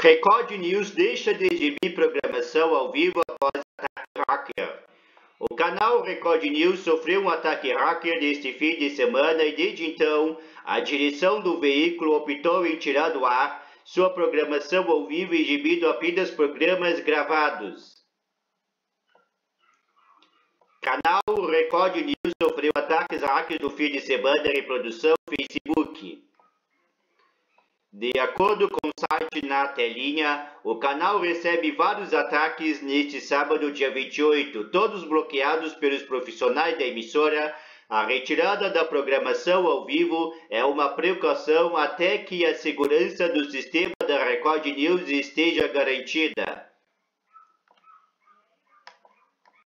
Record News deixa de exibir programação ao vivo após ataque hacker. O canal Record News sofreu um ataque hacker neste fim de semana e desde então a direção do veículo optou em tirar do ar sua programação ao vivo exibindo apenas programas gravados. Canal Record News sofreu ataques hackers no fim de semana em reprodução Facebook. De acordo com o site Na Telinha, o canal recebe vários ataques neste sábado, dia 28, todos bloqueados pelos profissionais da emissora. A retirada da programação ao vivo é uma precaução até que a segurança do sistema da Record News esteja garantida.